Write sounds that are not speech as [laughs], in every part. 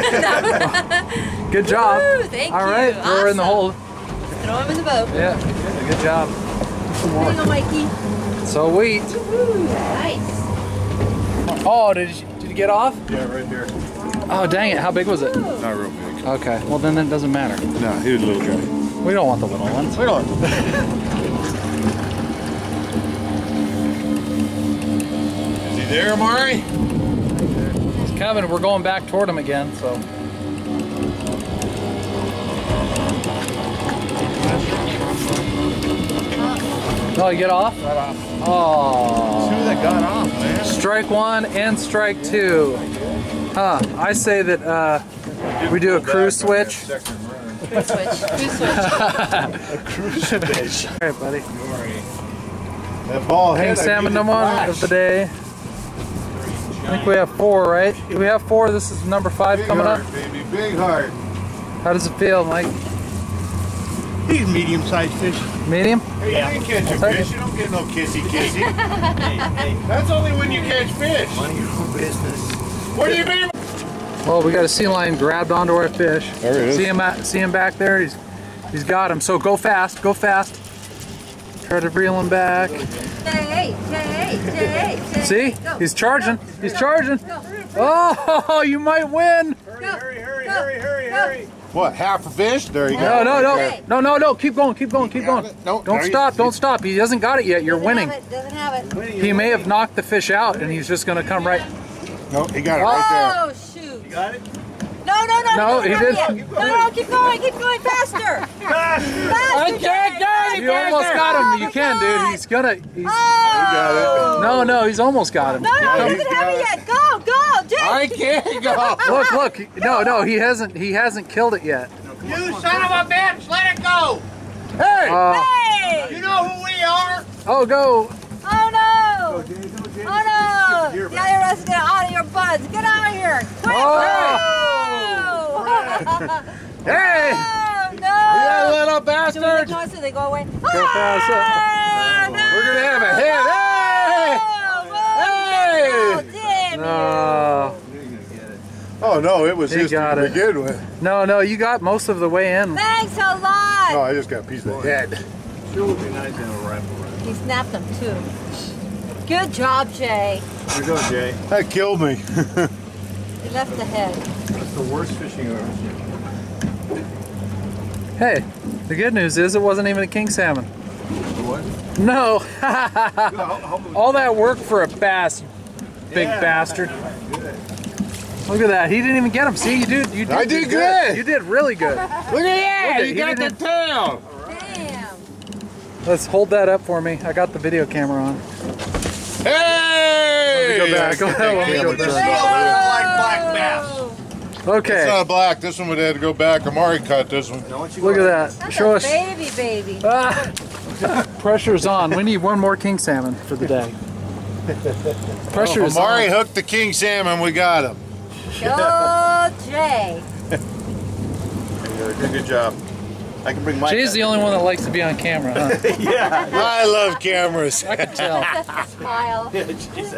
[laughs] Good job. Woo, thank All you. right, throw her in the hole. Throw him in the boat. Yeah, good job. There you go, Mikey. So wait. Woo, nice. Oh, did you, did you get off? Yeah, right here. Oh, dang it. How big was it? Not real big. Okay, well then that doesn't matter. No, he was a little guy. We don't want the little ones. We don't. [laughs] Is he there, Mari? Kevin, we're going back toward him again, so. Oh, you get off? Got off. Oh. Two that got off, man. Strike one and strike two. Huh, I say that uh, we do a crew switch. Cruise switch. Cruise [laughs] switch. A cruise switch. All right, buddy. That ball King head, I salmon need to number one of the day. I think we have four, right? We have four? This is number five Big coming heart, up. baby, big heart. How does it feel, Mike? These medium-sized fish. Medium? Hey, you ain't catching I'll take fish. You don't get no kissy kissy. That's only when you catch fish. Mind your own business. What do you mean? Well, we got a sea lion grabbed onto our fish. There he is. See him, at, see him back there? He's he's got him. So go fast, go fast. Try to reel him back. Jay, Jay, Jay, Jay. See? Go, He's charging. go, He's charging. Go, Oh, [laughs] you might win. go, Hurry, hurry, go, hurry, hurry, go. hurry. What, half a fish? There you No, go. no, no, Okay. no, no, no. Keep going, keep going, keep going. it? No, Don't stop, don't stop. He hasn't got it yet. You're Doesn't winning. Have it, doesn't have it. He may have knocked the fish out, and he's just gonna come right. No, he got it right oh, there. Oh, shoot. Got it? No, no, no. No, he didn't. No, no, keep going, keep going faster. faster, Jay. You almost got him. You can, dude. He's gonna. He's, Oh. no, no, he's almost got him. No, no, he he's doesn't have it it. yet. Go, go, Jay. there. I can't go. [laughs] Look, look. No, no, he hasn't. He hasn't killed it yet. You son of a bitch, let it go! Hey! Uh, Hey. You know who we are? oh, go. Oh no! Oh no! The IRS is getting out of your buds. Get out of here! Quick! Oh. Oh, [laughs] Hey! oh no! You little Should we bastard! make noise so they go away? Go. Ah, no! We're gonna have a hit. Hey! Oh, damn you. No, Oh no, it was He his got to it. begin with. no, no. You got most of the way in. Thanks a lot. No, I just got a piece of the head. Sure would be nice to have a rifle run. He snapped them too. Good job, Jay. Here you go, Jay. That killed me. [laughs] He left the head. That's the worst fishing I've ever seen. Hey, the good news is it wasn't even a king salmon. What? No. [laughs] How, how, All that work for a bass, you big Yeah. bastard. Look at that. He didn't even get him. See, you did. You did, I did good. You did really good. [laughs] Look at that! Look, you he got the didn't- tail! Damn. Let's hold that up for me. I got the video camera on. Hey! Let me go back. I got that Let me go camera back. turned off. like black bass. It's not black. This one would have to go back. Amari cut this one. Now, Look at that. That's Show a us. baby, baby. Ah, [laughs] pressure's on. We need one more king salmon for the day. [laughs] Pressure is Amari on. hooked the king salmon. We got him. Go, Jay. You're doing a good job. I can bring my. Jay's the only one that likes to be on camera, huh? [laughs] yeah. I love cameras. I could tell. Smile. You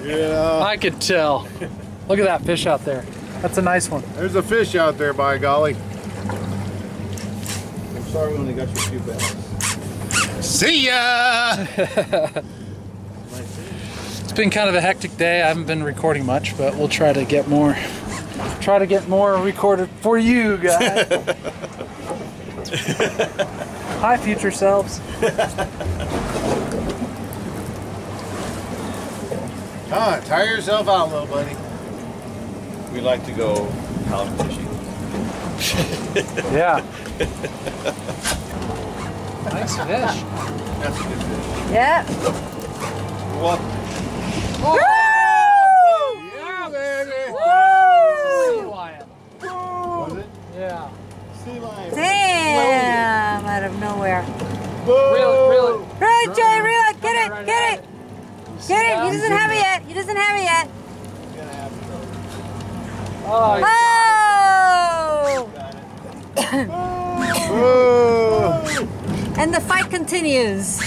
know, I could tell. Look at that fish out there. That's a nice one. there's a fish out there, by golly. I'm sorry we only got you a few bass. See ya! [laughs] It's been kind of a hectic day. I haven't been recording much, but we'll try to get more. Try to get more recorded for you guys. [laughs] Hi, future selves. Come on, tire yourself out, little buddy. We like to go halibut fishing. [laughs] Yeah. nice fish. That's a good fish. Yeah. Well, continues.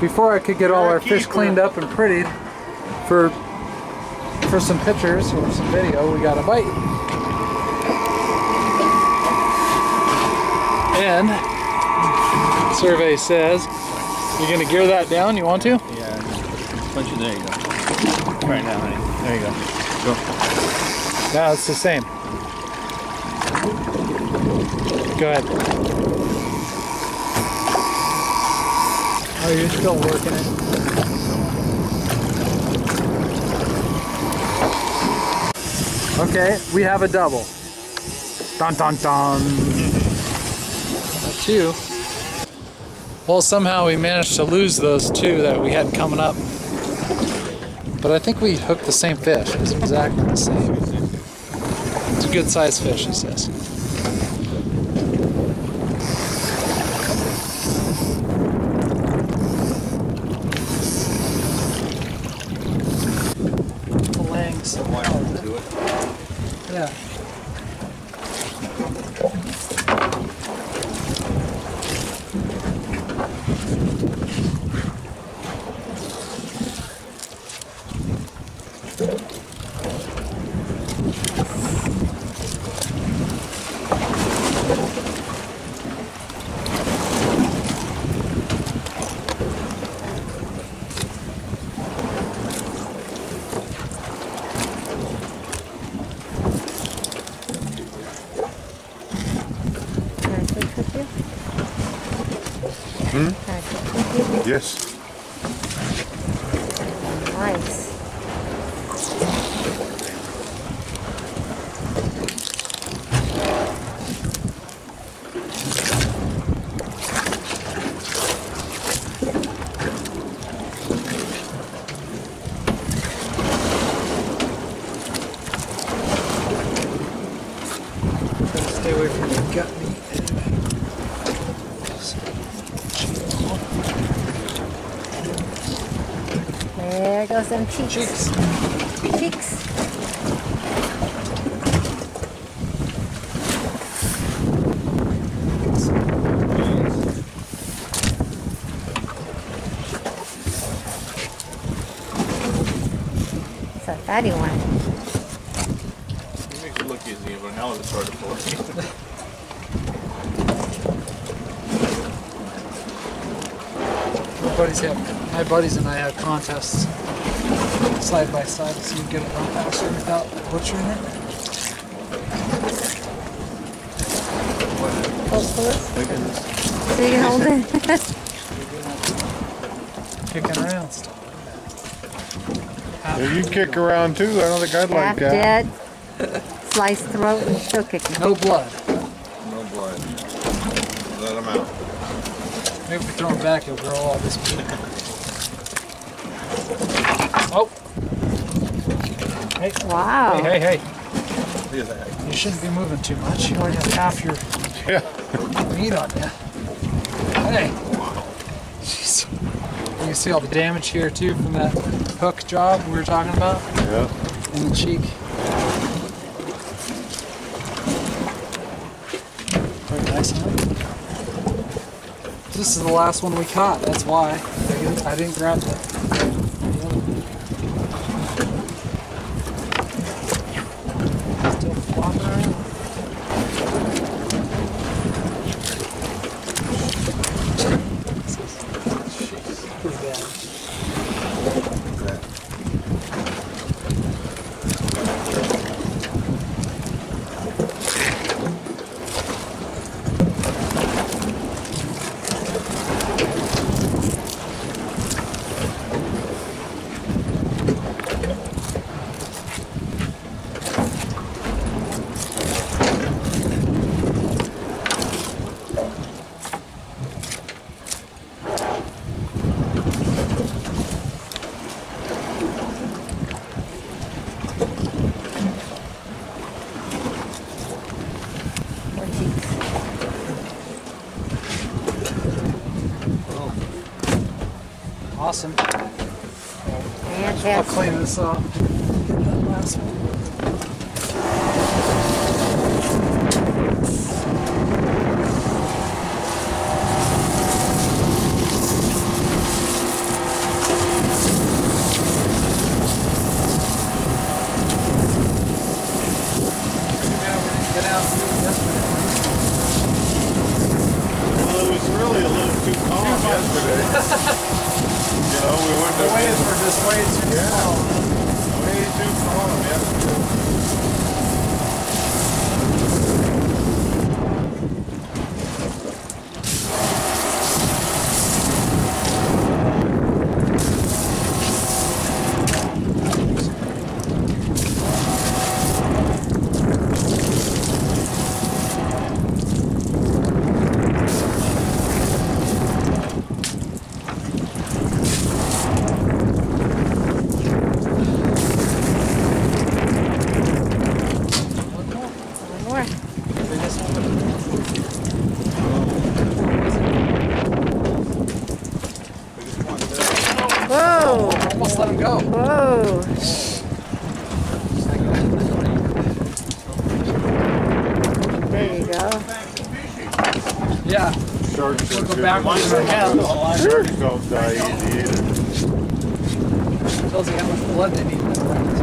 Before I could get all our fish cleaned up and prettied for for some pictures or some video, we got a bite. And survey says you're gonna gear that down. You want to? Yeah. Punch it. There you go. Right now, honey. There you go. Go. No, it's the same. Go ahead. Oh, you're still working it. Okay, we have a double. Dun dun dun. That's you. Well, somehow we managed to lose those two that we had coming up. But I think we hooked the same fish. It's exactly the same. It's a good sized fish, he says. The Langs. Yeah. Can with you? Hmm? Can I switch with Yes. Nice. Stay away from the gut meat. There goes them cheeks. Cheeks. It's a fatty one. It makes it look easy, but now it's hard to pull. My buddies have my buddies and I have contests side by side to see who can get it run faster without butchering it. Hold pull it. So you can hold it. Kicking around stuff. Yeah, you kick around too. I don't think I'd Half like that. dead. Sliced throat and still kicking. No blood. No blood. Let him out. Maybe if we throw him back, he'll grow all this meat. Oh. Hey, Wow. hey, hey, hey. Look at that. You shouldn't be moving too much. You only have half your Yeah. meat on you. Hey. Jeez. You can see all the damage here too from that hook job we were talking about Yeah. in the cheek. Very nice, huh? This is the last one we caught. That's why I didn't, I didn't grab the. Still flopping around. Pretty bad. More cheeks. Awesome. And I'll clean this up. Get that last one. today. you know, we wouldn't have Waves were just way too small. way too small. Yeah. One more. Whoa! Almost let him go. Whoa! There you go. Yeah. Sharks We'll are go good. Backwards. Sharks don't die. Tells you how much blood they need in their brains.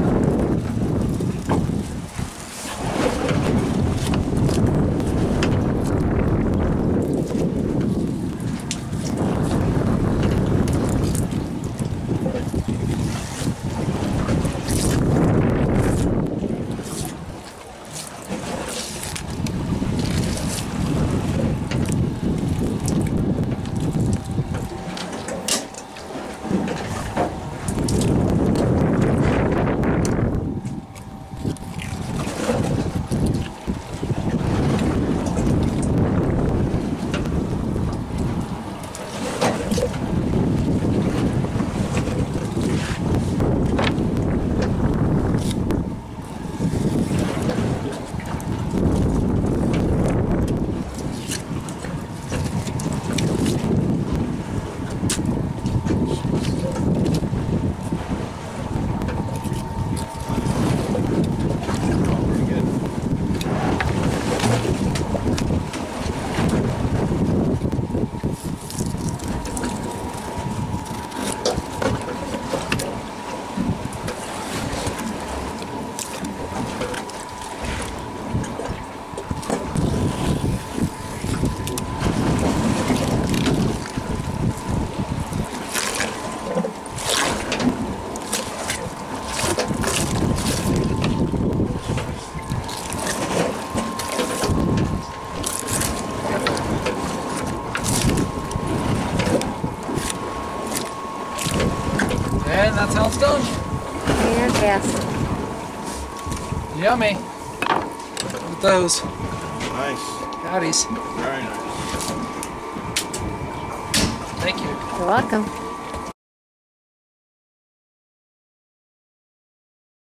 And that's how it's done. Fantastic. Yummy. Look at those. Nice. Howdies. Very nice. Thank you. You're welcome.